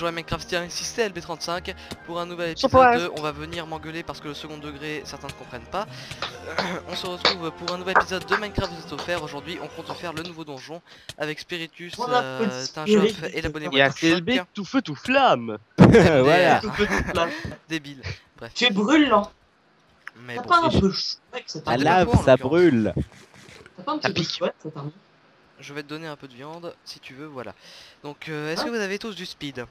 Bonjour Minecraftiens, ici c'est LB35 Pour un nouvel épisode, Surprise. on va venir m'engueuler parce que le second degré, certains ne comprennent pas On se retrouve pour un nouvel épisode de Minecraft vous êtes offert Aujourd'hui, on compte faire le nouveau donjon Avec Spiritus, Voilà, euh, et l'abonné Il y a Watershot. CLB tout feu tout flamme. MDR, Tout petit là. Débile, bref Tu es brûlant. Mais T'as bon, pas un peu Ah, fois, en lave, ça brûle. T'as pas un Ça petit peu pique. chouette cette arme je vais te donner un peu de viande si tu veux, voilà Donc euh, est-ce Ah. que vous avez tous du speed.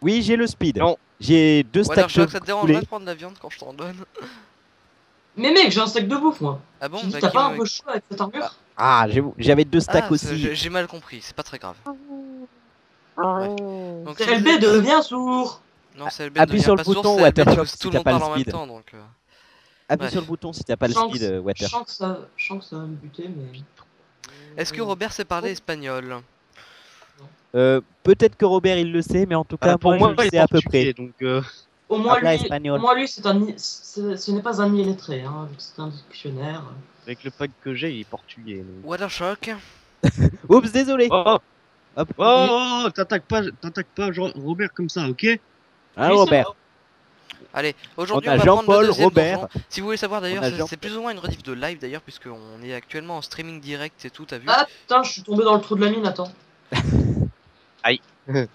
Oui, j'ai le speed. Non. J'ai deux stacks Watershot, de ça te dérangerait poulet. de prendre de la viande quand je t'en donne Mais mec, j'ai un sac de bouffe moi. Ah bon bah, T'as pas un peu chaud avec cette armure Ah, j'ai- j'avais deux stacks Ah, aussi. j'ai- mal compris, c'est pas très grave. Donc, vous CLB êtes- devient sourd. Non, Appuie devient sur le pas sourd, bouton, c'est LB, Watershot, parce que si tout le t'as monde pas le parle en même temps donc. euh, Appuie sur le bouton si t'as pas le speed, euh, Je Water. je sens que ça va me buter, mais. Est-ce que Robert sait parler espagnol? Euh, Peut-être que Robert il le sait, mais en tout cas, Ah, pour moi, moi, je il sais est à peu près. donc euh, Au moins lui, espagnol. au moins lui, c'est un, ce n'est pas un illettré, hein, vu que c'est un dictionnaire. avec le pack que j'ai, il est portugais. donc. Watershock Oups, désolé. Oh, oh, Hop. oh, oh, t'attaques pas, t'attaques pas Robert comme ça, ok? Hein, Oui, c'est Robert? Allez, aujourd'hui On on, a va prendre Jean-Paul, le deuxième Robert. donjon. Si vous voulez savoir d'ailleurs, On a c'est- plus ou moins une rediff de live d'ailleurs, puisqu'on est actuellement en streaming direct et tout, t'as vu Ah putain, je suis tombé dans le trou de la mine, attends.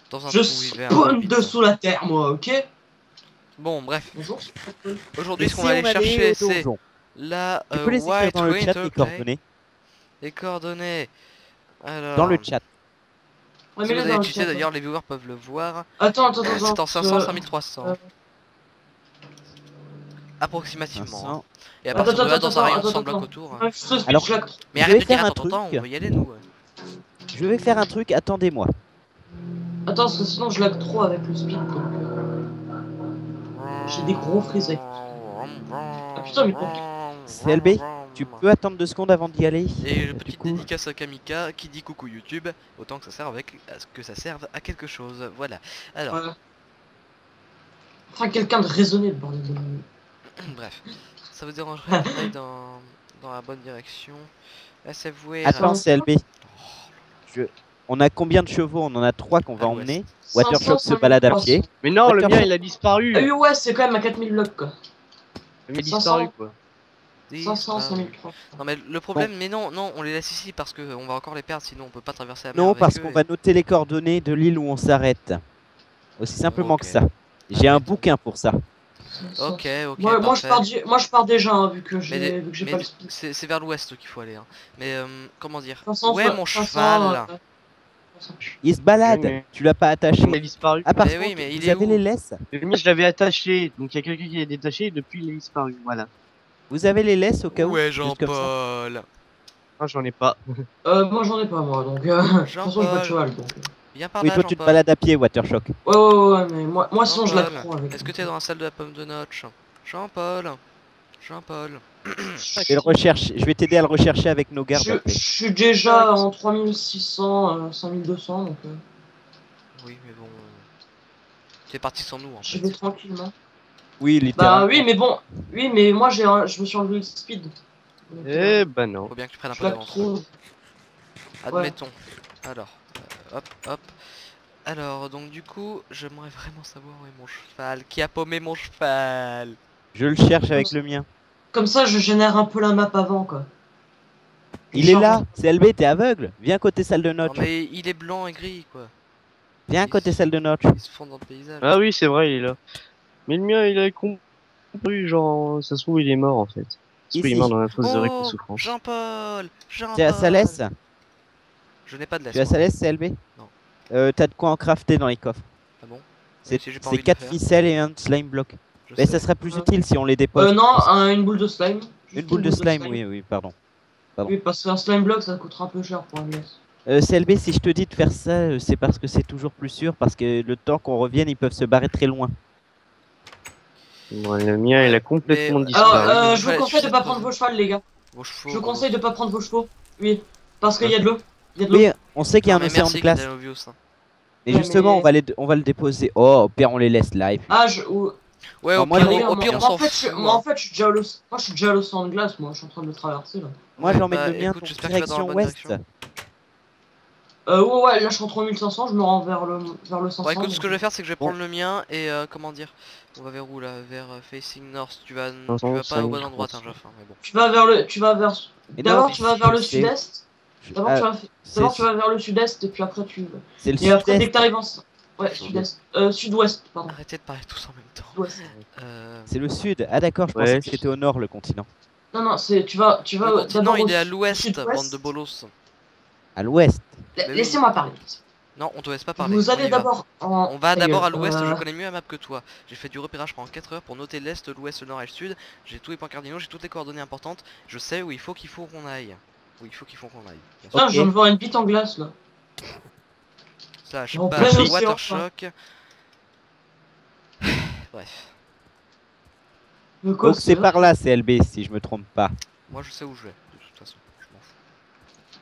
Dans un Je spawn dessous la terre, moi, ok Bon, bref, Bonjour. aujourd'hui ce qu'on si va aller on allait chercher c'est la Tu euh, peux les écrire White dans le chat, les coordonnées. Les coordonnées. Alors, Dans le chat. Ouais, Si mais vous avez chat, d'ailleurs, les viewers peuvent le voir. Attends, attends, Euh, attends. C'est en 500, euh, 5300. Approximativement. hein. 500. Et à Attends, partir de là, attends, dans un rayon de attends, 100 blocs attends. autour. Alors, la- Mais arrête vais de dire faire un attends, attends, truc. on veut y aller nous. Je vais faire un truc, attendez-moi. Attends, parce que sinon je lag trop avec le speed. Donc, euh, J'ai des gros frisés. Ah putain, mais. CLB, Tu peux attendre deux secondes avant d'y aller Et le Du petit coup, dédicace à Kamika qui dit coucou YouTube, autant que ça serve avec à ce que ça serve à quelque chose. Voilà. Alors, voilà. Enfin, quelqu'un de raisonnable, bordel de merde. bref, ça vous dérangerait qu'on aille dans, dans la bonne direction SFW. Attends. CLB. Je... On a combien de chevaux? On en a trois qu'on va À emmener. l'ouest. Watershock 500, se balade à 5300. pied. Mais non, le mien, il a disparu. Ah oui, ouais, c'est quand même à 4000 blocs quoi. Il a 500. disparu, quoi. 500, Ah. 5300. Non mais le problème, mais non, non, on les laisse ici parce que on va encore les perdre, sinon on peut pas traverser la mer. Non, avec parce qu'on et- va noter les coordonnées de l'île où on s'arrête. Aussi simplement que ça. J'ai un bouquin pour ça. Ok, ok. Moi, moi, je pars du- moi je pars déjà hein, vu que j'ai Mais, vu que j'ai mais pas le speed. c'est vers l'ouest qu'il faut aller. Hein. Mais euh, comment dire 500, Ouais, mon 500, cheval. euh, 500. Il se balade. Oui, mais- Tu l'as pas attaché. Il a disparu. Ah, par Mais oui, contre, mais il vous est avez les laisses je l'avais attaché, donc il y a quelqu'un qui l'a détaché et depuis, il a disparu. Voilà. Vous avez les laisses au cas où Ouais. Jean-Paul. Ah, j'en ai pas. Euh, moi j'en ai pas moi donc. Euh, de euh. Viens par Oui, là, toi tu te balades à pied, Watershock. Ouais, ouais, ouais, ouais, mais moi, moi sinon je trop avec. Est-ce que t'es dans la salle de la pomme de notch? Jean-Paul. Jean-Paul. Je vais, le rechercher- je vais t'aider à le rechercher avec nos gardes. je, je suis déjà en 3600, euh, 5200 donc euh, Oui, mais bon. T'es parti sans nous en je fait. vais tranquillement. Oui, Bah littéralement. oui, mais bon, oui, mais moi j'ai, un- je me suis enlevé le speed. Donc, euh, Eh ben non. Faut bien que tu prennes un je peu d'avance. Admettons. Alors, euh, hop, hop. Alors, donc du coup, j'aimerais vraiment savoir où est mon cheval. Qui a paumé mon cheval? Je le cherche avec le mien. Comme ça, je génère un peu la map avant quoi. Il est là. CLB, t'es aveugle. Viens côté salle de Non notch. mais il est blanc et gris quoi. Viens côté salle de notch. Ils se font dans le paysage. Ah oui, c'est vrai, il est là. Mais le mien, il a compris, genre, ça se trouve, il est mort en fait. Ça se trouve, il est mort dans la fosse de Oh, souffrance. Jean-Paul Jean-Paul T'es à Salès? Je n'ai pas de laisse. Tu es à moi. Salès, CLB Non. Euh, T'as de quoi en crafter dans les coffres. Ah bon? C'est Si j'ai pas c'est envie de le 4 faire. ficelles et un slime block. Je Mais sais. ça serait plus utile si on les dépose. Euh, non, un- une boule de slime. Une boule de slime, oui, oui, pardon. pardon. Oui, parce qu'un slime block ça coûtera un peu cher pour un glace. Euh, CLB, si je te dis de faire ça, euh, c'est parce que c'est toujours plus sûr, parce que le temps qu'on revienne, ils peuvent se barrer très loin. Bon, le mien, il a complètement Mais- disparu. Alors, euh, je vous conseille de pas prendre vos chevaux, les gars. Vos chevaux, Je vous conseille de pas prendre vos chevaux. Oui, parce qu'il y a de l'eau. Oui, on sait qu'il y a Non, un mais océan de glace. Hein. Mais Ouais, justement, mais- on, va les, on va le déposer. Oh, au pire, on les laisse live. Ah, je. ou- Ouais, Non, au moi, pire, j'en- au pire, on s'en en fait, fout. je, moi, en fait, je suis déjà à l'oc- moi, je suis déjà à l'océan de glace. Moi, je suis en train de le traverser là. Moi, Ouais, j'emmène bah, le mien écoute, pour j'espère que tu vas dans la direction bonne ouest. direction. Euh, ouais, ouais, là je suis en 3500, je me rends vers le, vers le 500. Bon écoute, ce que je vais faire, c'est que je vais Bon. prendre le mien et euh, comment dire On va vers où là? Vers euh, facing north. Tu vas, tu vas 500, pas au bon endroit, 500. hein, Joff, hein, mais bon. Tu vas vers le. Tu vas vers. Et D'abord, tu mais vas vers le sud-est. Je- D'abord, ah, tu vas, c'est- d'abord, tu vas vers le sud-est et puis après tu. C'est le Et après, dès que sud-est. t'arrives en. Ouais, sud-est. Euh, sud-ouest, pardon. Arrêtez de parler tous en même temps. Euh, C'est le sud. Ah d'accord, je Ouais. pensais que c'était au nord le continent. Non, non, c'est. Tu vas. Tu vas le continent, il est à l'ouest, bande de bolos. À l'ouest. Laissez-moi parler. Non, on te laisse pas parler. Vous on allez d'abord en. On va d'abord à l'ouest, je Euh, connais mieux la map que toi. J'ai fait du repérage pendant 4 heures pour noter l'est, l'ouest, le nord et le sud. J'ai tous les points cardinaux, j'ai toutes les coordonnées importantes. Je sais où il faut qu'il faut qu'on aille. Il faut qu'il faut qu'on aille. Putain, Ok. je viens de voir une bite en glace là. En bash, plein océan, watershock. Bref, Donc c'est par là CLB si je me trompe pas. moi je sais où je vais, de toute façon. Je m'en fous.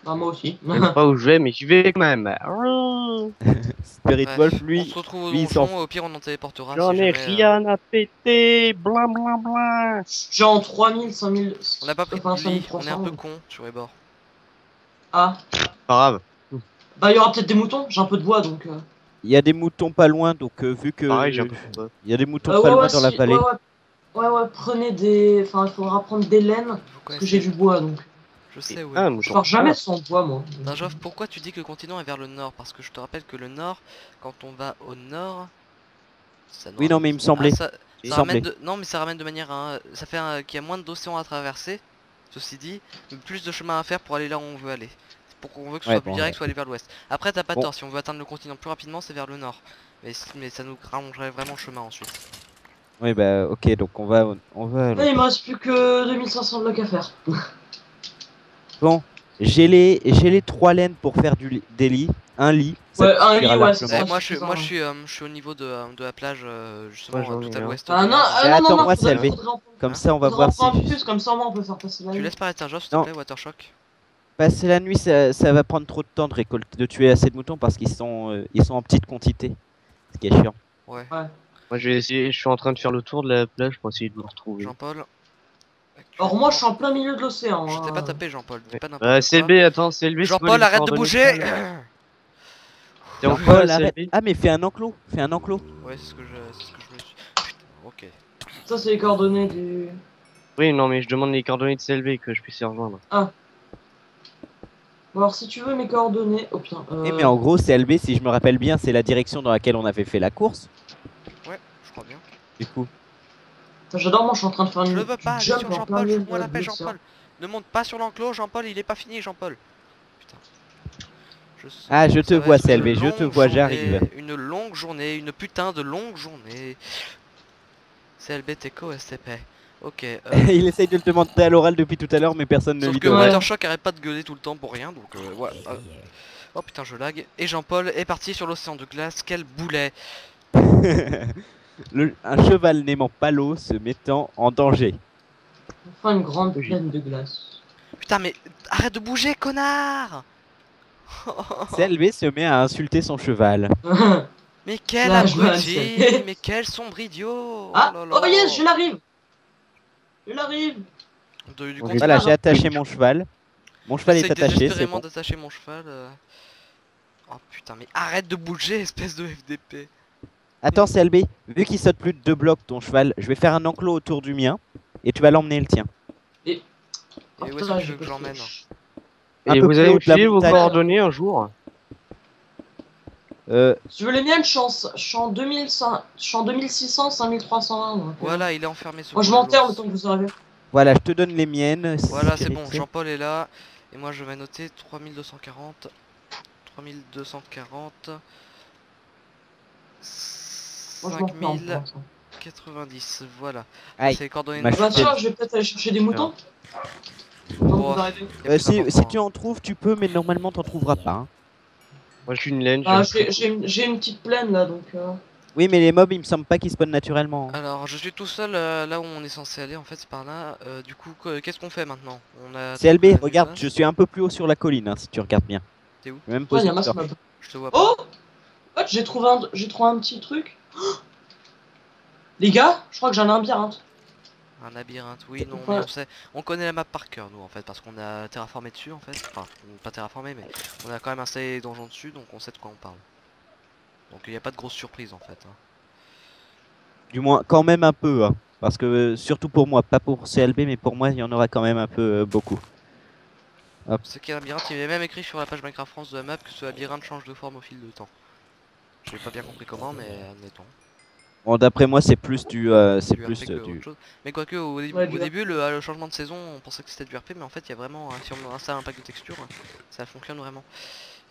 Ah, moi aussi. Je sais pas où je vais, mais j'y vais quand même. Spirit Wolf On lui. se retrouve au lui, donjon, au pire on en téléportera. J'en si ai jamais, euh, rien à péter. Bla bla bla. Genre 3000, 5000. On n'a pas pris de lit, on est un 5300. peu con sur les bords. Ah. Pas grave. Bah, il y aura peut-être des moutons, j'ai un peu de bois donc. euh. Il y a des moutons pas loin donc euh, vu que Pareil, j'ai un peu de bois. il y a des moutons Euh, pas ouais, loin ouais, dans la si- vallée. Ouais, ouais. Ouais, ouais, prenez des. Enfin, il faudra prendre des laines Vous parce que connaissez j'ai du bois donc. Je sais où. Ah, Je j'en- pars jamais sans bois moi. Najov, pourquoi tu dis que le continent est vers le nord? Parce que je te rappelle que le nord, quand on va au nord, ça nous Oui non ramène- mais il me semblait. Ah, ça, il ça me semblait. ramène de... Non mais ça ramène de manière à... Ça fait un- qu'il y a moins d'océans à traverser, ceci dit, plus de chemin à faire pour aller là où on veut aller. Pour qu'on veut que ce Ouais, soit plus direct, ouais. soit aller vers l'ouest. Après t'as pas Bon. tort, si on veut atteindre le continent plus rapidement, c'est vers le nord. Mais, ça nous rallongerait vraiment le chemin ensuite. Oui bah ok donc on va on va. Ouais, il me reste plus que 2500 blocs à faire. Bon j'ai les j'ai les trois laines pour faire du des lits un lit. Ouais, un lit, ouais, ça. moi, je moi je ouais. suis, euh, je suis au niveau de, euh, de la plage, euh, justement Ouais, tout à un. l'ouest. Ah de non, attends, non, moi, c'est prendre- Comme ça on va voir si. plus, comme ça au moins on peut faire passer la Tu laisses parler Tinjoff, s'il te Non. plaît, Watershock Passer la nuit, ça, ça va prendre trop de temps de récolter, de tuer assez de moutons parce qu'ils sont, euh, ils sont en petite quantité. Ce qui est chiant. Ouais. Moi, je vais essayer. Je suis en train de faire le tour de la plage pour essayer de me retrouver. Jean-Paul Alors moi je suis en plein milieu de l'océan. Je t'ai pas hein. tapé Jean-Paul, quoi. CLB, attends, CLB. Jean-Paul arrête de bouger là T'es en Paul, quoi, arrête. Ah mais fais un enclos, fais un enclos. Ouais c'est ce que je c'est ce que je me suis. Putain, ok. Ça c'est les coordonnées du. Oui, non, mais je demande les coordonnées de CLB que je puisse y rejoindre. Bon, alors si tu veux mes coordonnées. Oh putain. Euh... Eh, mais en gros, CLB, si je me rappelle bien, c'est la direction dans laquelle on avait fait la course. Ouais, je crois bien. Du coup, J'adore, moi je suis en train de faire une. Je veux pas plein Jean-Paul, de- la paix. Jean-Paul. Ne monte pas sur l'enclos, Jean-Paul, il est pas fini Jean-Paul. Putain. Je Ah, je te vois, CLB, je te vois, j'arrive. Une longue journée, une putain de longue journée. CLB Teco SCP. Ok. euh, il essaye de le demander à l'oral depuis tout à l'heure, mais personne ne lui que demande. Ouais. Watershock arrête pas de gueuler tout le temps pour rien, donc euh, voilà. Euh, Oh putain, je lag. Et Jean-Paul est parti sur l'océan de glace. Quel boulet. Le- un cheval n'aimant pas l'eau se mettant en danger. Enfin une grande plaine de glace. Putain, mais arrête de bouger, connard CLB se met à insulter son cheval. Mais quel abruti Mais quel sombre idiot ah Oh là là. Oh yes, je l'arrive Je l'arrive Voilà, j'ai attaché mon cheval. Mon cheval est attaché, c'est bon. d'attacher mon cheval. euh. Oh putain, mais arrête de bouger, espèce de FDP. Attends, CLB, vu qu'il saute plus de deux blocs ton cheval, je vais faire un enclos autour du mien et tu vas l'emmener le tien. Oh, Et où est-ce que tu veux que j'emmène Et vous allez filer vos coordonnées un jour Euh, tu veux les miennes, je suis en, je suis en 2500 je suis en 2600, 5301. donc, euh, Voilà, il est enfermé ce Moi je m'enterre le temps que vous arrivez. voilà, je te donne les miennes. Voilà, c'est bon. Jean-Paul est là. Et moi je vais noter 3240. 3240. 5090, voilà. Aïe. C'est les coordonnées de Bah tiens, je vais peut-être aller chercher des moutons. Bon, Euh, si, tu en trouves, tu peux, mais normalement t'en trouveras pas. hein. Moi, je suis une laine. Ah, j'ai- j'ai j'ai une j'ai petite plaine là donc. euh, Oui, mais les mobs, il me semble pas qu'ils spawnent naturellement. hein. Alors, je suis tout seul euh, là où on est censé aller, en fait, c'est par là. Euh, du coup, que- qu'est-ce qu'on fait maintenant? On a. CLB, on a regarde, je suis un peu plus haut sur la colline, hein, si tu regardes bien. T'es où? Même Ouais, poser il y a une masse torche. mob. Je te vois pas. Oh Oh, j'ai trouvé un j'ai trouvé un petit truc. Oh Les gars, je crois que j'en ai un labyrinthe. Un labyrinthe, oui, non, Ouais. mais on sait, on connaît la map par cœur nous en fait, parce qu'on a terraformé dessus en fait, enfin pas terraformé mais on a quand même installé les donjons dessus, donc on sait de quoi on parle. Donc il n'y a pas de grosse surprise en fait. hein. Du moins, quand même un peu, hein. Parce que, euh, surtout pour moi, pas pour CLB, mais pour moi, il y en aura quand même un peu euh, beaucoup. Ce qu'est un labyrinthe, il est même écrit sur la page Minecraft France de la map que ce labyrinthe change de forme au fil du temps. J'ai pas bien compris comment, mais admettons. Bon, d'après moi, c'est plus du. euh, c'est plus euh, que du. autre chose. Mais quoique au, Ouais, au début le, le changement de saison, on pensait que c'était du RP, mais en fait il y a vraiment, si on installe un pack de textures, ça fonctionne vraiment.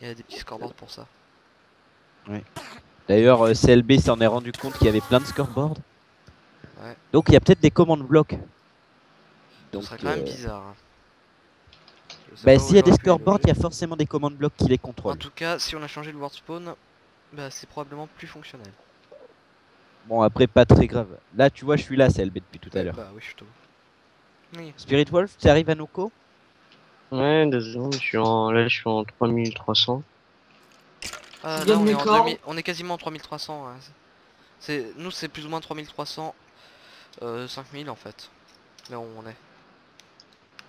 Il y a des petits scoreboards pour ça. D'ailleurs, euh, CLB s'en est rendu compte qu'il y avait plein de scoreboards. Ouais. Donc, il y a peut-être des commandes blocs. Ce Donc, serait quand même bizarre. hein. Bah, s'il y a des scoreboards, il y a forcément des commandes blocs qui les En contrôlent. tout cas, si on a changé le word spawn, bah, c'est probablement plus fonctionnel. Bon, après, pas très grave. Là, tu vois, je suis là, CLB, depuis tout à l'heure. Bah oui, je te Oui. Spirit Wolf, tu arrives à Noko Ouais, deux secondes, je suis en, là, je suis en 3300. Ah, là, on est, en cordes. 2000 on est quasiment en 3300. hein. C'est Nous, c'est plus ou moins 3300. Euh, 5000 en fait. Mais on on est.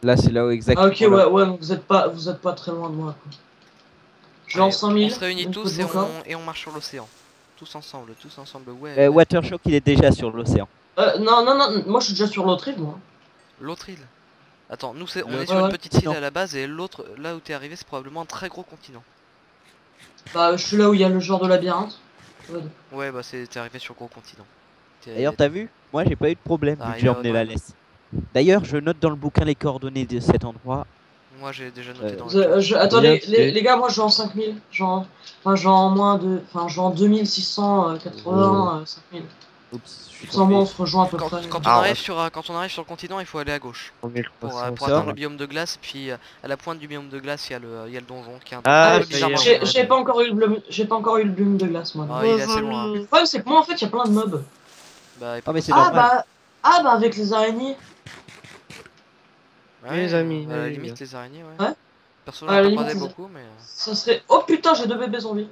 Là, c'est là où Ah, exactement. ok, là. ouais, ouais, donc vous êtes pas, vous êtes pas très loin de moi. Quoi. Je suis en Allez, 5000. On se réunit tous et on, et on marche sur l'océan. Tous ensemble, tous ensemble, ouais. Euh. Watershock, il est déjà sur l'océan. Euh, non, non, non, moi je suis déjà sur l'autre île, moi. L'autre île. Attends, nous c'est, on Le- est sur Ouais, une petite île Non. à la base et l'autre, là où t'es arrivé, c'est probablement un très gros continent. Bah, je suis là où il y a le genre de labyrinthe. Ouais. Ouais, bah c'est, t'es arrivé sur gros continent. D'ailleurs, t'as vu? Moi, j'ai pas eu de problème arrive j'ai emmené la laisse. D'ailleurs, je note dans le bouquin les coordonnées de cet endroit. Moi j'ai déjà noté Euh, dans le euh, je- attendez, les, les gars, moi je suis en 5000. Genre, enfin, genre moins de. Enfin, genre 2680, euh, 5000. Oups, je suis Sans moi, tombé. on se rejoint à peu Quand, près. quand on Ah, arrive ouais. sur, euh, quand on arrive sur le continent, il faut aller à gauche. pour, 3300. euh, pour atteindre le biome de glace. Puis euh, à la pointe du biome de glace, il y, a le- il y a le donjon qui est un Ah, j'ai pas encore eu le j'ai pas encore eu le bloom de glace, moi. Ah, il est assez loin. Le problème, c'est que moi, en fait, il y a plein de mobs. Bah, et Ah, mais c'est Ah, bah. Ah, bah, avec les araignées. Ouais, Les amis, À la limite, les araignées, ouais. Ouais. Perso, j'en limite, beaucoup, mais. euh, Ça serait. Oh putain, j'ai deux bébés zombies.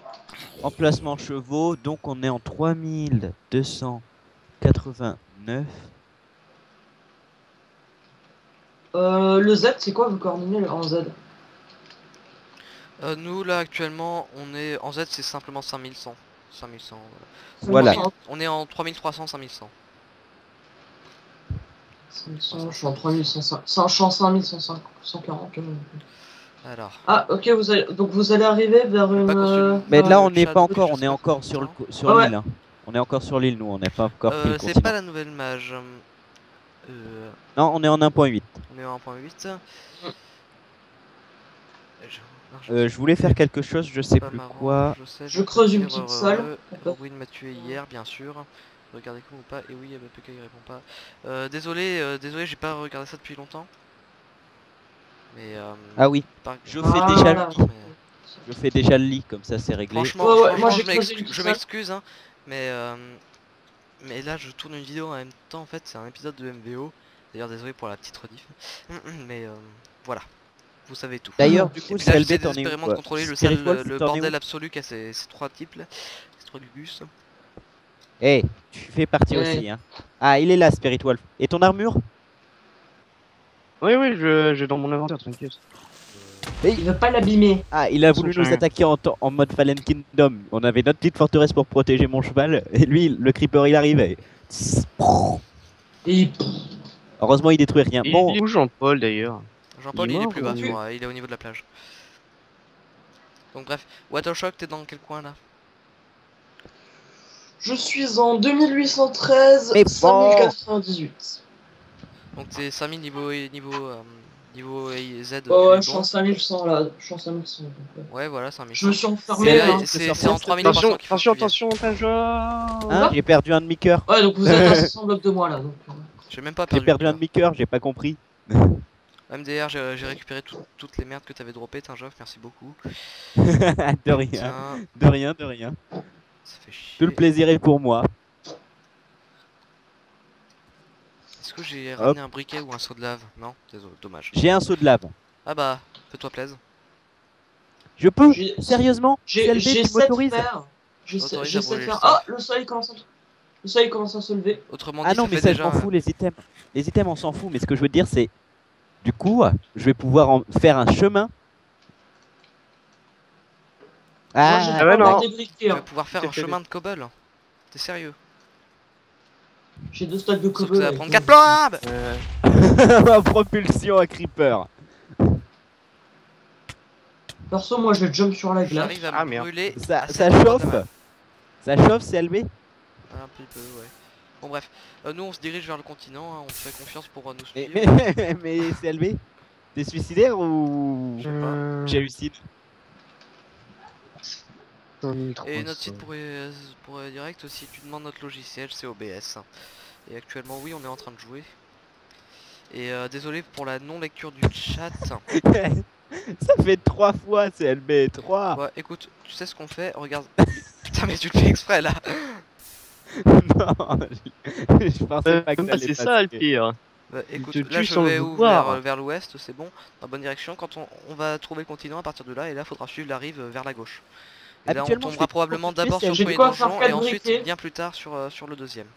Emplacement chevaux, donc on est en 3289. Euh, le Z, c'est quoi vos coordonnées en Z? Euh, nous là actuellement on est en Z c'est simplement 5100 5100 Voilà. voilà. on est en 3300 5100 500, je suis en 3105. Je suis en 5140. euh. alors Ah, ok, vous allez... donc vous allez arriver vers une. Euh, Mais là, le on n'est pas encore, on est pas encore sur le sur Ouais, l'île. hein. On est encore sur l'île, nous, on n'est pas encore euh, c'est pas la nouvelle mage euh, Non, on est en 1.8. on est en 1.8 je... non, je Euh, sais je voulais faire quelque chose, je sais plus marrant, quoi. je, sais, Je creuse une petite salle. m'a tué hier bien sûr regardez comme ou pas et oui PK il répond pas euh, désolé euh, désolé j'ai pas regardé ça depuis longtemps mais euh, Ah oui, par- je Ah, fais déjà le lit. mais- Je fais déjà le lit, comme ça c'est réglé. Franchement, Ouais, ouais, franchement, moi, j'ai je m'excuse- hein, mais euh, mais là je tourne une vidéo en même temps. En fait, c'est un épisode de MVO. D'ailleurs, désolé pour la petite rediff, mais euh, voilà, vous savez tout. D'ailleurs, du coup, es où désespérément de contrôler le, sale- le bordel absolu qu'a ces, ces trois types là, ces trois gugus. Eh, tu fais partie Ouais. aussi, hein. Ah, il est là, Spirit Wolf. Et ton armure? Oui, oui, je, j'ai dans mon inventaire, t'inquiète. Il veut pas l'abîmer. Ah, il a voulu nous attaquer en, en mode Fallen Kingdom. On avait notre petite forteresse pour protéger mon cheval, et lui, le creeper, il arrivait. Et Heureusement, il détruit rien. Il Bon, est où Jean-Paul d'ailleurs? Jean-Paul, Il est il est plus bas, tu vois, il est au niveau de la plage. Donc bref, Watershock, t'es dans quel coin là? Je suis en 2813, Mais bon. 5098. Donc t'es 5000 niveau niveau euh, niveau Z. Oh, ouais, je suis en 5100 là. Je suis en 5100. ouais. Ouais, voilà, 5000. Je me suis C'est enfermé c'est- c'est c'est en sorti. 3300 Attention, attention, attention, hein, j'ai perdu un demi-cœur. Ouais, donc vous êtes à 600 blocs de moi là. Donc, euh, J'ai même pas J'ai perdu. perdu le un demi-cœur, j'ai pas compris. MDR, j'ai j'ai récupéré tout- toutes les merdes que t'avais droppées, Tinjoff, merci beaucoup. de rien, Tiens, de rien, de rien. Ça fait chier. Tout le plaisir est pour moi. Est-ce que j'ai ramené un briquet ou un seau de lave Non, désolé, dommage. J'ai un seau de lave. Ah bah, fais-toi plaisir. Je peux Sérieusement J'ai j'ai tu 7 m'autorises fer. J'ai J'autorise j'ai à 7 brûler fer. le Ah, le soleil commence à. Ça, il commence à se lever. Autrement Ah non, ça mais fait ça, je déjà. m'en fous, les items. Les items, on s'en fout, mais ce que je veux dire, c'est. Du coup, je vais pouvoir en faire un chemin. Moi, j'ai Ah, Ah ouais, pas non. débriqué, Tu vas hein. pouvoir faire C'est un chemin de cobble. T'es sérieux J'ai deux stacks de cobble. ça va prendre moi. 4 plans bah Euh, propulsion à creeper. Perso, moi, je jump sur la glace. J'arrive à Ah, me merde. brûler. Ça, chauffe. Ça chauffe, CLB Un petit peu, ouais. Bon, bref. Euh, nous, on se dirige vers le continent. hein, On fait confiance pour euh, nous mais, suivre. mais, mais CLB T'es suicidaire ou euh, j'hallucine Et notre site pour, euh, pour euh, direct, si tu demandes notre logiciel, c'est OBS. Et actuellement, oui, on est en train de jouer. Et euh, désolé pour la non-lecture du chat. Ça fait trois fois CLB, trois Ouais, écoute, tu sais ce qu'on fait? Regarde. Putain, mais tu le fais exprès là Non, je, je pensais pas que c'est ça le pire. Bah, écoute, te là je vais où vers, vers l'ouest, c'est bon, dans la bonne direction. Quand on, on va trouver le continent à partir de là, et là faudra suivre la rive vers la gauche. Et là on tombera probablement d'abord sur le premier donjon et ensuite bien plus tard sur, euh, sur le deuxième.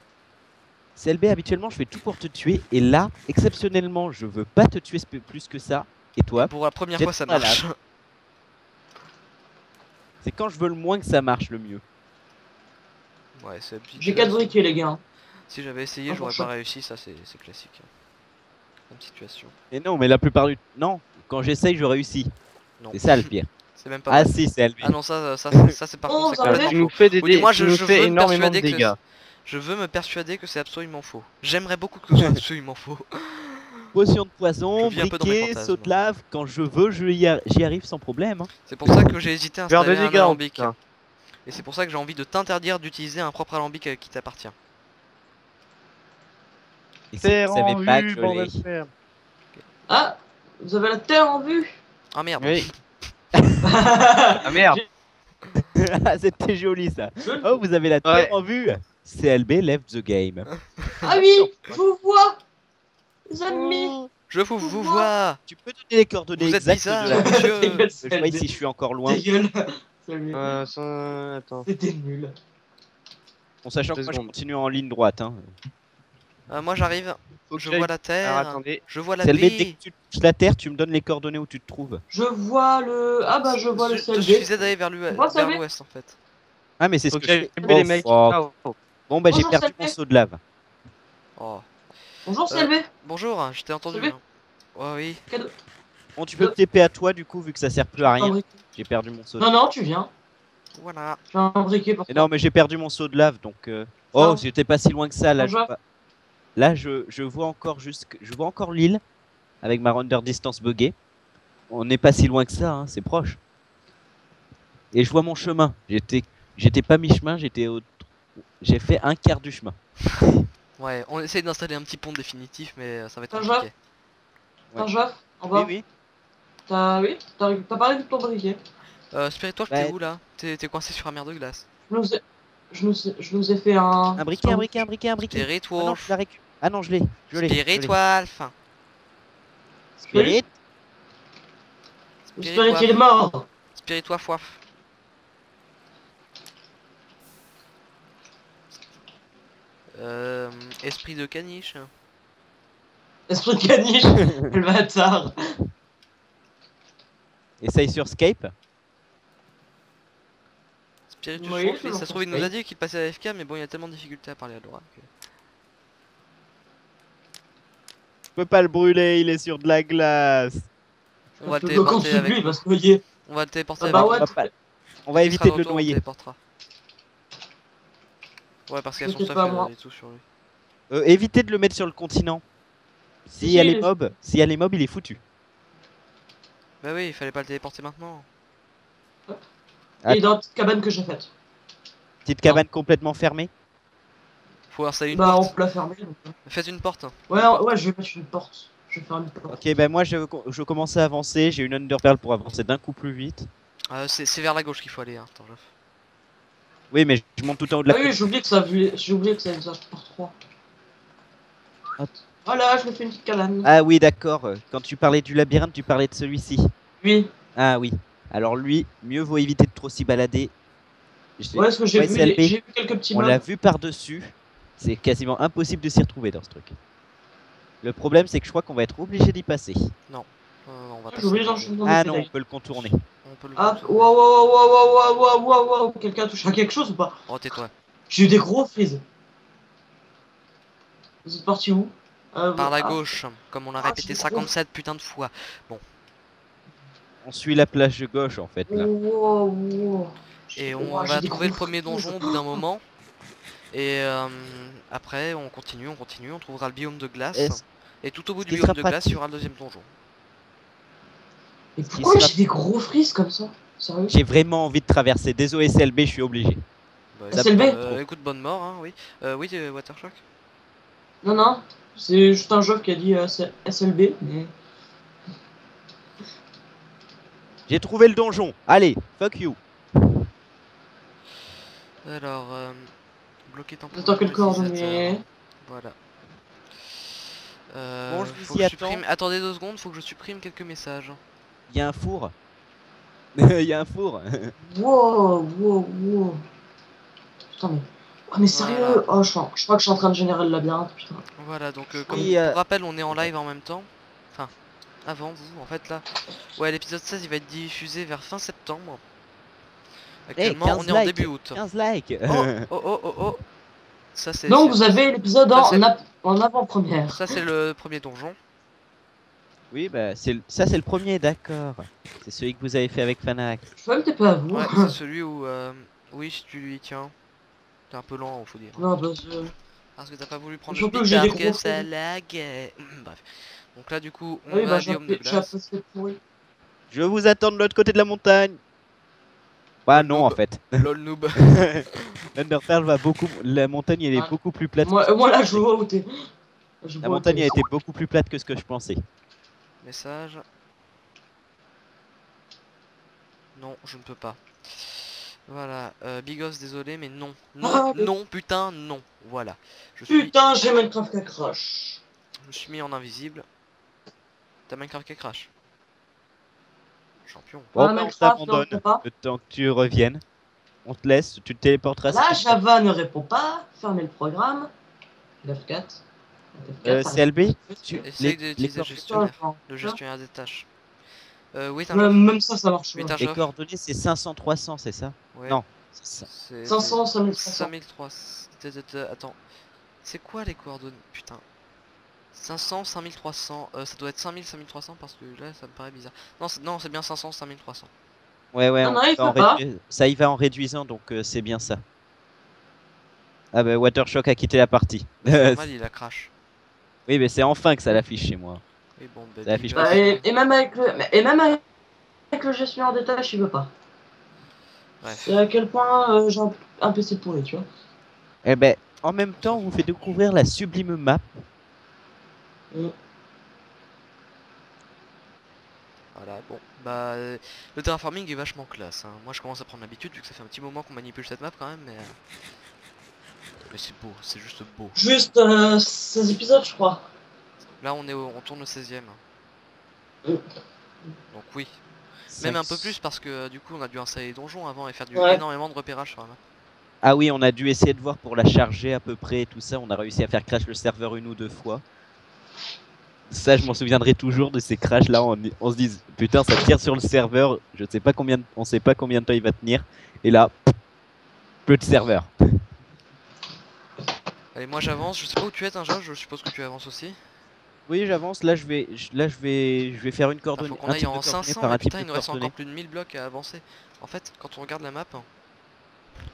CLB, habituellement, je fais tout pour te tuer. Et là, exceptionnellement, je veux pas te tuer plus que ça. Et toi, Pour la première fois ça marche. c'est quand je veux le moins que ça marche le mieux. ouais, c'est habituel. J'ai 4 briquets, les gars. Si j'avais essayé, Ah, j'aurais pas réussi, ça c'est classique. Comme situation. Et non, mais la plupart du Non, quand j'essaye, je réussis. C'est ça le pire. C'est même pas Ah vrai. si, CLB. Ah non, ça, ça, ça, ça, c'est par Oh, contre c'est complètement Tu nous fais des Ou du dé- moins, tu je, je fais veux me énormément de persuader que dégâts. je veux me persuader que c'est absolument faux. J'aimerais beaucoup que ce soit absolument faux. Potion de poison, briquet, saut de lave. Quand je veux, je y ar- j'y arrive sans problème. hein. C'est pour ça que j'ai hésité à Faire des installer un dégâts en alambic. Et c'est pour ça que j'ai envie de t'interdire d'utiliser un propre alambic euh, qui t'appartient. Et Terre vous en pas vue, que bordel les- de fer. Ah, vous avez la terre en vue Ah merde. Oui. Ah merde. Ah, C'était joli ça. Oh, vous avez la Ouais. en vue. CLB left the game. Ah oui, je vous vois Les amis Je vous, vous vois Tu peux donner les coordonnées Vous exactes bizarre, de la... Je vois si je suis encore loin. Euh, ça-. C'était nul. En sachant que moi je continue en ligne droite. Hein. Euh, Moi j'arrive, je vois la Alors terre, attendez. je vois la dès que tu touches la terre, tu me donnes les coordonnées où tu te trouves. Je vois le... Ah bah je vois le Je te CLB. suffisait d'aller vers l'ouest en fait. Ah, mais c'est ce que je fais. tuer les Oh, mecs. Ah, oh. Bon, bah j'ai perdu mon saut de lave. Oh. Bonjour Euh, CLB. Bonjour, je t'ai entendu. Hein. Ouais, oui. Cadeau. Bon, tu peux me TP à toi du coup, vu que ça sert plus à rien. J'ai perdu mon saut de Non, non, tu viens. Voilà. J'ai un briquet pour Et non, mais j'ai perdu mon saut de lave donc. euh, Oh, Ah. j'étais pas si loin que ça là. je Là, je, je vois encore jusque... je vois encore l'île avec ma render distance buggée. On n'est pas si loin que ça, hein, c'est proche. Et je vois mon chemin. J'étais, j'étais pas mi-chemin, j'étais au... J'ai fait un quart du chemin. Ouais, on essaye d'installer un petit pont définitif, mais euh, ça va être compliqué. T'as un Joff En bas. Oui, oui. T'as... Oui T'as parlé de ton briquet. Euh, Spiritoif, Ouais. t'es où là? T'es t'es coincé sur un mer de glace. Je nous ai... Je nous ai, je nous ai fait un... Un briquet, un briquet, un briquet, un briquet. Ah non, je la récup- Ah non, je l'ai. Je l'ai. je l'ai. Spiritoif. Spirit. Spirit il est mort. Spiritoif, waf. Euh, esprit de caniche. Esprit de caniche. le bâtard. Essaye sur Skype? Spiritus Oui, Wolf, ça se trouve il nous a dit qu'il passait à FK mais bon il y a tellement de difficultés à parler à Laura que... Je peux pas le brûler, il est sur de la glace. On va le téléporter avec lui voyez. On va le téléporter Ah bah. On va, on va éviter de le noyer. Ouais parce qu'il y a son T'inquiète stuff et tout sur lui. Euh, évitez de le mettre sur le continent. S'il Si, y a les mobs, s'il y a les mobs, il est foutu. Bah oui il fallait pas le téléporter maintenant. Il est dans la petite cabane que j'ai faite. Petite cabane complètement fermée. Faut installer une Bah on porte. peut la fermer. donc, euh. Faites une porte. Ouais, ouais, je vais mettre une porte. Je vais faire une porte. Ok, ben moi je, je commence à avancer. J'ai une underpearl pour avancer d'un coup plus vite. Euh, c'est c'est vers la gauche qu'il faut aller hein. Attends. Oui, mais je monte tout en haut de la Ah oui, j'ai oublié que ça j'ai oublié que ça par 3. Hop. Voilà, je me fais une petite cabane. Ah oui, d'accord. Quand tu parlais du labyrinthe, tu parlais de celui-ci. Oui. Ah oui. Alors lui, mieux vaut éviter de trop s'y balader. Ouais, parce que j'ai vu, vu quelques petits On l'a vu par-dessus. C'est quasiment impossible de s'y retrouver dans ce truc. Le problème, c'est que je crois qu'on va être obligé d'y passer. Non. on va passer ah non, on peut le contourner. On peut le ah, waouh, waouh, waouh, waouh, waouh, quelqu'un touche à quelque chose ou pas Oh, tais-toi. J'ai eu des gros frises. Vous êtes parti où Par la gauche, comme on a répété 57 putain de fois. Bon. On suit la plage de gauche en fait là. Et on va trouver le premier donjon au bout d'un moment. Et euh, après, on continue, on continue, on trouvera le biome de glace. Et tout au bout du biome de glace, il y aura le deuxième donjon. Et pourquoi sera- j'ai des gros frises comme ça? Sérieux? J'ai vraiment envie de traverser. Désolé SLB, je suis obligé. Bah, Ça, écoute, c'est le B euh, écoute, bonne mort, hein, oui. Euh, oui, euh, Watershock Non, non, c'est juste un jeu qui a dit euh, SLB. Mais... J'ai trouvé le donjon. Allez, fuck you. Alors, euh, bloqué temporairement. Attends, quelles les coordonnées utilisateurs. Voilà. Euh, Bon, je vous faut y que je attends. supprime... Attendez deux secondes, faut que je supprime quelques messages. Il y a un four. Il y a un four. Wow, wow, wow. Putain, mais. Oh, mais sérieux? Voilà. Oh, je, crois- je crois que je suis en train de générer le labyrinthe, putain. Voilà, donc euh, comme Oui, euh, rappel, on est en live en même temps. Enfin, avant vous, en fait, là. Ouais, l'épisode 16, il va être diffusé vers fin septembre. Actuellement, 15 on est en début août. 15 likes. Oh, oh, oh, oh, oh. Ça, c'est Donc, vous avez l'épisode en, avant-première. ça, c'est le premier donjon. oui, bah c'est le- ça c'est le premier, d'accord. C'est celui que vous avez fait avec Fanac. Je peux même taper à vous. Ouais, c'est celui où. euh, Oui, si tu lui tiens. T'es un peu lent, faut dire. non, parce que. Parce que t'as pas voulu prendre Surtout le que gros que ça laguait. Bref. Donc là, du coup, on Oui, a bah, de glace. Je vous attends de l'autre côté de la montagne. Bah non en fait. Lol noob. L'Underpearl va beaucoup. La montagne elle est Ah. beaucoup plus plate. Moi, que- moi là, je vois où t'es. Je La vois où montagne t'es. a été beaucoup plus plate que ce que je pensais. Message. Non, je ne peux pas. Voilà, euh, Bigos, désolé, mais non. Non, Ah, mais- non, putain, non. Voilà. Je suis, Putain, j'ai Minecraft qui crash. je me suis mis en invisible. T'as Minecraft qui crash. Champion. Bon, Ah, bah, on non, t'abandonne le temps que tu reviennes. On te laisse, tu te téléporteras. Là, Java ne répond pas. Fermez le programme. F4. Euh, CLB tu- Essaye d'utiliser le gestionnaire. Le gestionnaire des tâches. Euh, oui, Même même ça, ça marche Oui, les coordonnées c'est 500-300, c'est ça? Ouais, Non. C'est ça. c'est- 500, 5300. 5300. Attends. C'est quoi les coordonnées? Putain. 500, 5300. Euh, ça doit être 5000, 5300 parce que là ça me paraît bizarre. Non, c'est- non, c'est bien 500, 5300. Ouais, ouais, Non, on non, il en ça y va en réduisant, donc euh, c'est bien ça. Ah bah Watershock a quitté la partie. C'est normal, il a crash. oui, mais c'est enfin que ça l'affiche chez moi. Et bon, bah, Ça affiche. Bah, et, et même avec le, et même avec avec le gestionnaire des tâches, il veut pas. Bref. Et à quel point euh, j'ai un, un PC pourri, tu vois. Eh ben, en même temps, on vous fait découvrir la sublime map. Voilà, bon. Bah, euh, le terraforming est vachement classe. hein. Moi je commence à prendre l'habitude vu que ça fait un petit moment qu'on manipule cette map quand même, mais. euh, Mais c'est beau, c'est juste beau. Juste euh, 16 épisodes, je crois. Là on est au- on tourne au 16ème. Mm. Donc oui. Même un peu plus parce que euh, du coup on a dû installer les donjons avant et faire du Ouais. énormément de repérage sur la map. Ah oui, on a dû essayer de voir pour la charger à peu près et tout ça. On a réussi à faire crash le serveur une ou deux fois. Ça, je m'en souviendrai toujours de ces crashs là. On, on se dit putain, ça tire sur le serveur. Je sais pas combien, de- on sait pas combien de temps il va tenir. Et là, peu de serveur. Allez moi j'avance, je sais pas où tu es Tinja, je suppose que tu avances aussi. Oui, j'avance. Là, je vais, là, je vais, je vais faire une coordonnée. faut qu'on un aille type de en coordonnée 500, par un mais type putain il nous reste encore plus de 1000 blocs à avancer. En fait, quand on regarde la map,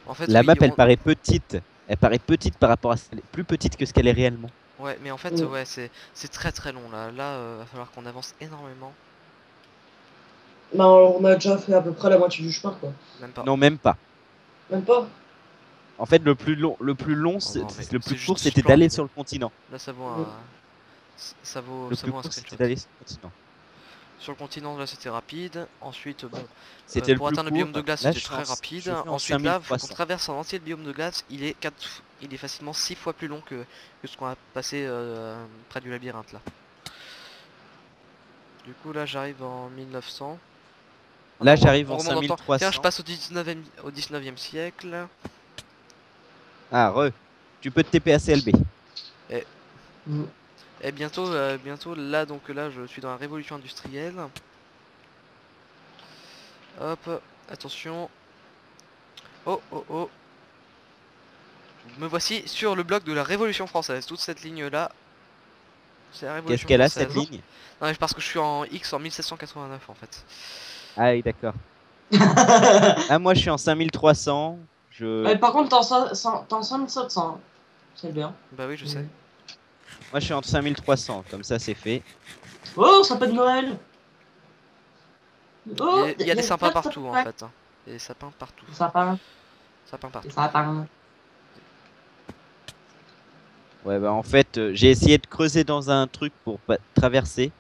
en fait, La oui, map, elle paraît petite. Elle paraît petite par rapport à, elle est plus petite que ce qu'elle est réellement. Ouais, mais en fait, ouais, c'est c'est très très long là. Là, euh, va falloir qu'on avance énormément. Bah, on a déjà fait à peu près la moitié du chemin, quoi. Même pas. Non, même pas. Même pas? En fait, le plus long, le plus long, non, mais le plus court, c'était d'aller sur le continent. Là, ça vaut un. Ça vaut, Le ça plus vaut un court, screenshot. d'aller sur le continent. Sur le continent, là, c'était rapide. Ensuite, bon, C'était euh, le pour plus atteindre le biome de glace, c'était très rapide. Ensuite, là, 5300. traverse un entier le biome de glace. Il est 4... il est facilement 6 fois plus long que, que ce qu'on a passé euh, près du labyrinthe là. Du coup, là, j'arrive en 1900. Là, j'arrive en remonte dans le temps. 5300. Tiens, je passe au 19e, au 19e siècle. Ah, re. Tu peux te TP à CLB. Mm. Et bientôt, euh, bientôt, là, donc là, je suis dans la révolution industrielle. Hop, attention. Oh, oh, oh. Me voici sur le bloc de la révolution française. Toute cette la révolution Qu'est-ce qu'elle a française. cette ligne? Non, mais parce que je suis en X en 1789 en fait. Ah oui, d'accord. Ah, moi je suis en 5300. Je... Par contre, t'es en, cin- cin- t'es en 5700. hein. C'est bien. Bah oui, je sais. Moi je suis en 5300. Comme ça, c'est fait. Oh, sapin de Noël Oh, Il y a, il y a des sapins partout en sapins. fait. hein. Il y a des sapins partout. Des sapins, Sapins partout. des sapins. Ouais, bah en fait, euh, j'ai essayé de creuser dans un truc pour pa- traverser.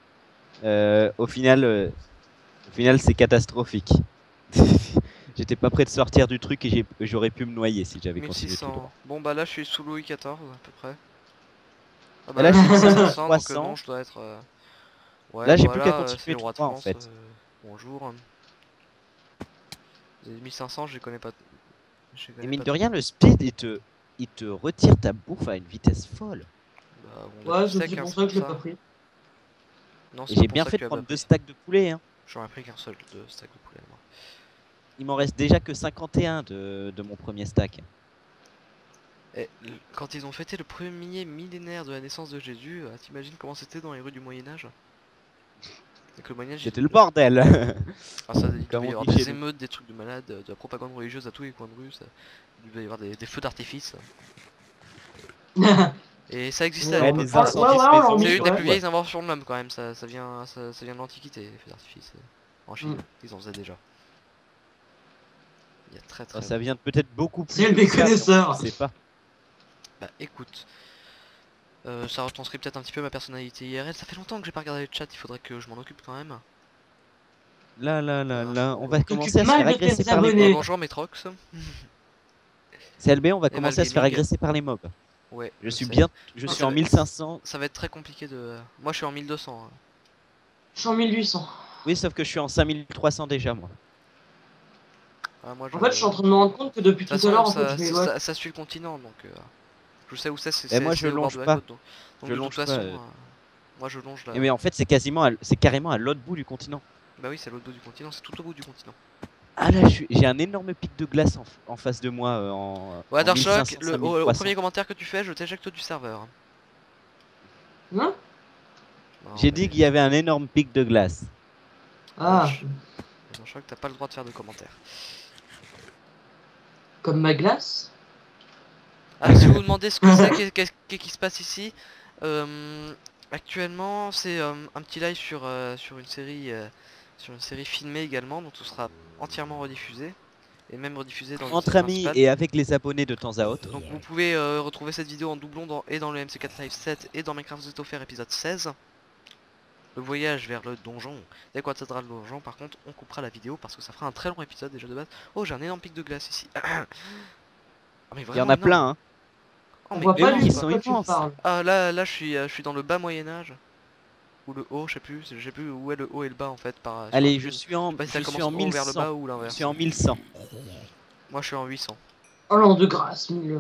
Euh, au final, euh, au final, c'est catastrophique. J'étais pas prêt de sortir du truc et j'aurais pu me noyer si j'avais continué tout 1600. droit. Bon bah là je suis sous Louis XIV à peu près. Ah Bah là, je suis 1500, donc 300. non je dois être... Ouais, Là, j'ai plus qu'à continuer droit, en fait. bonjour. Les 1500 je les connais pas. je les connais Et mine pas de rien, le speed, il te, il te retire ta bouffe à une vitesse folle. Bah, Ouais, c'est hein, pour ça que je l'ai pas ça. pris. J'ai bien fait de prendre deux stacks de poulet. Hein. J'aurais pris qu'un seul de steak de poulet moi. Il m'en reste déjà que 51 de, de mon premier stack. Et quand ils ont fêté le premier millénaire de la naissance de Jésus, euh, t'imagines comment c'était dans les rues du le Moyen-Âge, C'était le bordel. Ah, ça, il devait y avoir des émeutes, des trucs de malades, de la propagande religieuse à tous les coins de rue, ça. il devait y avoir des, des feux d'artifice. Et ça existait à Ouais, l'époque. faisaient. l'a C'est une des plus vieilles inventions de l'homme quand même, ça, ça vient, ça, ça vient de l'Antiquité, les feux d'artifice. euh, En Chine, Mm. ils en faisaient déjà. Il y a très très Ah, ça vient peut-être beaucoup plus. C'est le méconnaisseur. sait pas. Bah écoute, euh, ça retranscrit peut-être un petit peu ma personnalité IRL. Ça fait longtemps que j'ai pas regardé le chat, il faudrait que je m'en occupe quand même. Là, là, là, là, on va commencer à se faire agresser par les mobs. bonjour Metrox. CLB, on va Et commencer à se faire agresser par les mobs. Ouais. Je suis bien, je Ah, suis en va- 1500. Ça va être très compliqué de. Moi je suis en 1200. hein. Je suis en 1800. Oui, sauf que je suis en 5300 déjà, moi. Ah, moi, En fait, je suis en train de me rendre compte que depuis tout à l'heure, en fait, ça suit le continent donc. euh, je sais où c'est. c'est- Et moi, c'est je au bord longe de la pas. côte, donc- donc Je de longe toute pas, façon, euh. euh, moi je longe là. Et mais en fait, c'est quasiment, à c'est carrément à l'autre bout du continent. Bah oui, c'est l'autre bout du continent, c'est tout au bout du continent. Ah là, je suis- j'ai un énorme pic de glace en, face de moi. euh, en, Ouais, en Darkshock, 1500, le- au, au 5300. premier commentaire que tu fais, je t'éjecte du serveur. Hein? Non, J'ai mais- dit qu'il y avait un énorme pic de glace. Ah, Darkshock, t'as pas le droit de faire de commentaires. comme ma glace? Ah, si vous vous demandez ce que c'est, qu'est- qu'est-ce qui se passe ici, euh, actuellement c'est euh, un petit live sur, euh, sur une série sur une série filmée également, donc ce sera entièrement rediffusé et même rediffusé dans Entre amis et avec les abonnés de temps à autre. Donc vous pouvez retrouver cette vidéo en doublon dans, et dans le MC4 Live 7 et dans Minecraft offert épisode 16. Le voyage vers le donjon. Dès qu'on atteindra le donjon, par contre, on coupera la vidéo parce que ça fera un très long épisode déjà de base. Oh, j'ai un énorme pic de glace ici. Ah, mais Il y en a plein, hein. Oh, On voit pas sont immenses. Ah là, là je suis, euh, je suis dans le bas Moyen Âge. Ou le haut, je sais plus, je sais plus où est le haut et le bas en fait. Par, Allez, je suis en, Je si suis en au haut vers le bas 1100. ou Je suis en 1100. Moi je suis en 800. Oh l'an de grâce, mille.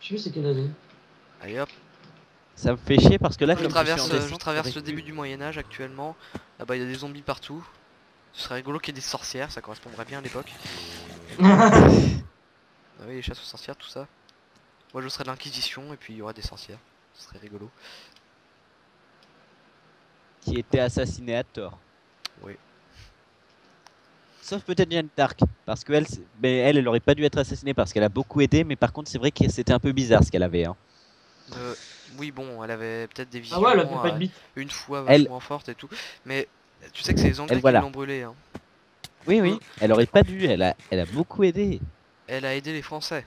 Je sais plus c'est quelle année. Allez hop, Ça me fait chier parce que là, je comme traverse, je suis en euh, je traverse le début du Moyen Âge actuellement. Là-bas il y a des zombies partout. Ce serait rigolo qu'il y ait des sorcières, ça correspondrait bien à l'époque. Ah oui, les chasses aux sorcières, tout ça. Moi je serais de l'Inquisition et puis il y aura des sorcières. Ce serait rigolo. qui était assassiné à tort. Oui. Sauf peut-être Jeanne d'Arc, parce que elle, mais elle, elle aurait pas dû être assassinée parce qu'elle a beaucoup aidé, mais par contre, c'est vrai que c'était un peu bizarre ce qu'elle avait. Hein. Euh, oui bon, elle avait peut-être des visions Ah ouais, elle a fait pas euh, de bite. une fois Elle- vachement forte et tout. Mais tu sais que c'est les Anglais Elle, voilà. qui l'ont brûlée. Hein. Oui, oui, elle aurait pas dû. Elle a, elle a beaucoup aidé. Elle a aidé les Français.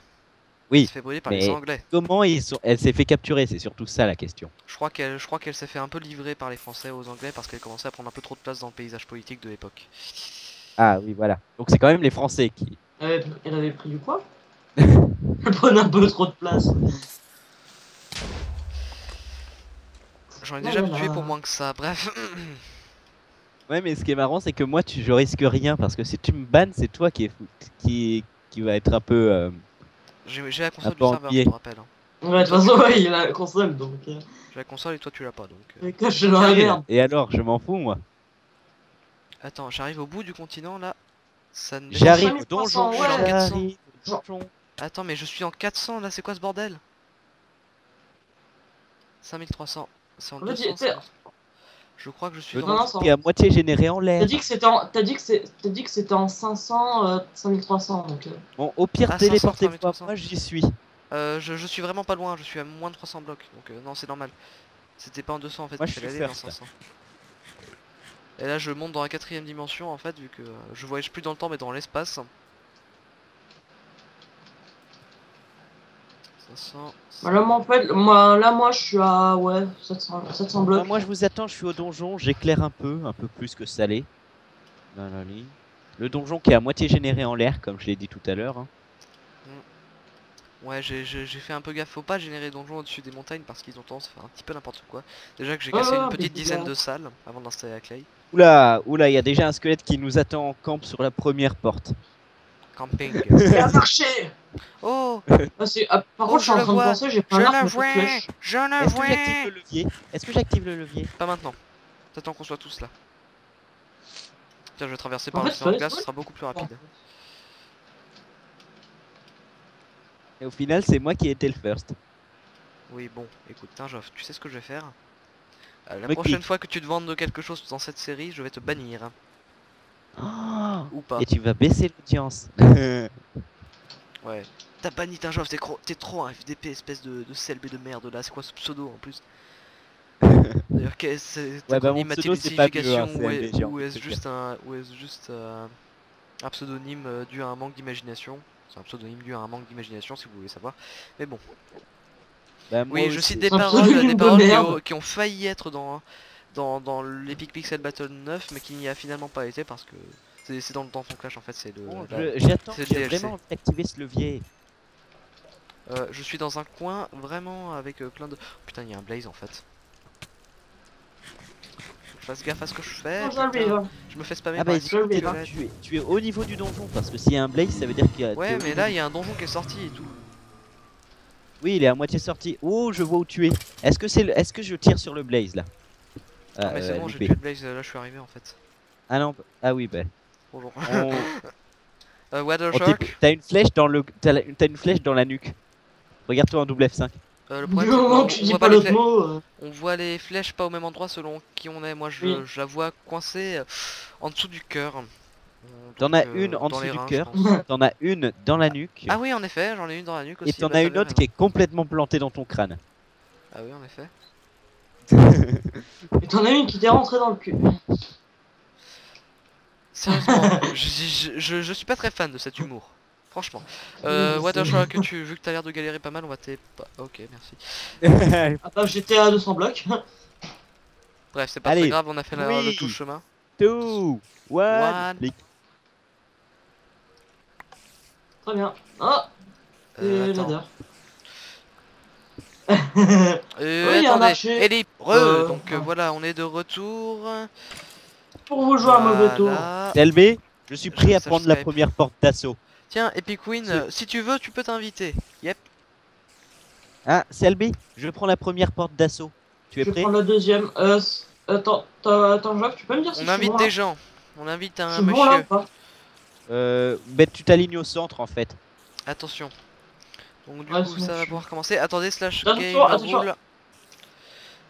Oui, Elle s'est fait brûler par les mais- Anglais. Comment ils sont Elle s'est fait capturer, c'est surtout ça la question. Je crois qu'elle, je crois qu'elle s'est fait un peu livrer par les Français aux Anglais parce qu'elle commençait à prendre un peu trop de place dans le paysage politique de l'époque. Ah oui, voilà. Donc c'est quand même les Français qui. Elle avait, elle avait pris du poids? Elle prenait un peu trop de place. J'en ai déjà tué pour moins que ça. Bref, Ouais, mais ce qui est marrant, c'est que moi, tu, je risque rien parce que si tu me bannes, c'est toi qui est fou- qui qui va être un peu. euh, j'ai, j'ai la console du serveur, je te rappelle. hein. Ouais, de toute façon, ouais, il a la console donc. Euh, J'ai la console et toi tu l'as pas donc. euh. la merde. Et alors, je m'en fous moi. Attends, j'arrive au bout du continent là. Ça ne J'arrive au 5300, donjon. ouais. J'arrive au donjon. Attends, mais je suis en 400 là, c'est quoi ce bordel? 5300. C'est en En fait, 200. Je crois que je suis dans. Qui est à moitié généré en T'as l'air. dit que c'était en, t'as dit que c'est, t'as dit que c'était en 500, euh, 5300 donc. euh. Bon, au pire, Ah, 500, téléportez-moi. 3300. Moi, j'y suis. Euh, je, je suis vraiment pas loin, je suis à moins de 300 blocs. Donc euh, non, c'est normal. C'était pas en 200 en fait, Moi, je fallait suis first. 500. Et là, je monte dans la quatrième dimension en fait, vu que euh, je voyage plus dans le temps mais dans l'espace. 500. Bah, là, moi, en fait, moi, là, moi, je suis à, ouais, 700, 700 Moi, je vous attends, je suis au donjon. J'éclaire un peu, un peu plus que salé. Dans la ligne. Le donjon qui est à moitié généré en l'air, comme je l'ai dit tout à l'heure. hein. Ouais, j'ai fait un peu gaffe, faut pas générer donjons au-dessus des montagnes parce qu'ils ont tendance à faire un petit peu n'importe quoi. Déjà que j'ai cassé une petite dizaine bien. de salles avant d'installer la clay. Oula, oula, il y a déjà un squelette qui nous attend en camp sur la première porte. Camping. Il a marché oh, ah, ah, Par Oh, contre, je suis je en train de vois. penser, j'ai je pas vois, de flèche. je le Est-ce que j'active vois. le levier? Est-ce que j'active le levier? Pas maintenant. T'attends qu'on soit tous là. Tiens, je vais traverser En par fait, l'océan de glace, ce sera beaucoup plus rapide. Et au final, c'est moi qui ai été le first. Oui, bon, écoute, Tinjoff, tu sais ce que je vais faire? Euh, La prochaine fois que tu te vantes de quelque chose dans cette série, je vais te bannir. Oh, Ou pas. et tu vas baisser l'audience. Ouais. T'as banni t'es cro- t'es trop un FDP, espèce de, de CLB de merde là. C'est quoi ce pseudo en plus? D'ailleurs, qu'est-ce c'est Ouais, bah, mon pseudo, c'est pas mieux, signification hein, ou est-ce tout juste un ou est-ce juste euh, un pseudonyme euh, dû à un manque d'imagination? C'est un pseudonyme dû à un manque d'imagination si vous voulez savoir. Mais bon. Bah, moi Oui, je cite des paroles, pseudonyme des de paroles qui merde. ont, qui ont failli être dans, dans, dans l'Epic Pixel Battle 9, mais qui n'y a finalement pas été parce que c'est dans le temps son clash en fait. C'est le. Bon, je- J'attends, vraiment d'activer ce levier. Euh, je suis dans un coin vraiment avec euh, plein de. Putain, il y a un blaze en fait. Je fasse gaffe à ce que je fais. Non, putain. j'arrive, hein. Je me fais spammer Ah par bah squelettes. tu, es, tu es au niveau du donjon parce que s'il y a un blaze ça veut dire qu'il y a. Ouais, mais là il y a un donjon qui est sorti et tout. Oui il est à moitié sorti. Oh je vois où tu es. Est-ce que c'est le... est-ce que je tire sur le blaze là? Ah, mais c'est euh, bon, j'ai tué le blaze, là je suis arrivé en fait. Ah non ah oui bah. Bonjour. on- euh, T'as une flèche dans le t'as une flèche dans la nuque. Regarde-toi en double F5. euh, le Du problème tu on voit pas les mot. euh, on voit les flèches pas au même endroit selon qui on est. Moi je, Oui. je la vois coincée euh, en dessous du cœur. T'en as une en dessous du cœur. T'en as une dans la nuque. Ah oui, en effet, j'en ai une dans la nuque aussi. et t'en bah, as une autre qui est complètement plantée dans ton crâne. Ah oui, en effet. Et t'en as une qui t'est rentrée dans le cul. Sérieusement, je, je, je, je suis pas très fan de cet humour. Franchement. Euh, Oui, Water c'est- Shark, tu, vu que t'as l'air de galérer pas mal, on va t'es pas. Ok, merci. Ah bah, j'étais à 200 blocs. Bref, c'est pas Allez. très grave, on a fait la- Oui. le tout chemin. Two, one. One. Les- Très bien. Ah, Euh, et attends. ladder. Euh, Oui, il y a un attendez, les re, Euh, donc euh, voilà, on est de retour. Pour vous jouer à mauvais tour. Voilà. TLB, je suis prêt à je prendre la première porte d'assaut. Tiens, Epic Queen, C'est- si tu veux, tu peux t'inviter. Yep. Ah, CLB, je prends la première porte d'assaut. Tu es Je prêt prends la deuxième. Euh, attends, attends, Jacques, tu peux me dire si On je suis invite bon, des gens. On invite Je un bon là monsieur. euh, ben, Tu t'alignes au centre en fait. Attention. Donc du Ouais, coup, ça va pouvoir commencer. Attendez, slash game attention. rule.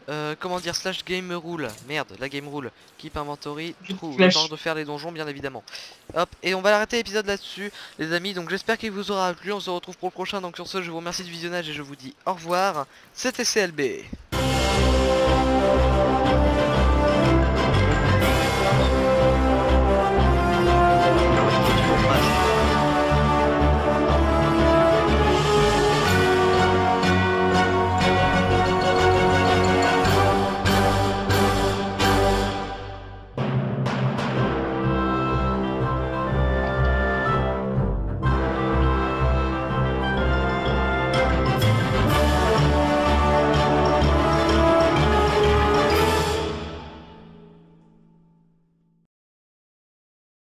Euh, comment dire slash game rule Merde, la game rule. Keep inventory, true. Le temps de faire les donjons, bien évidemment. Hop, et on va l'arrêter l'épisode là-dessus, les amis. Donc j'espère qu'il vous aura plu. On se retrouve pour le prochain. Donc sur ce, je vous remercie du visionnage et je vous dis au revoir. C'était CLB.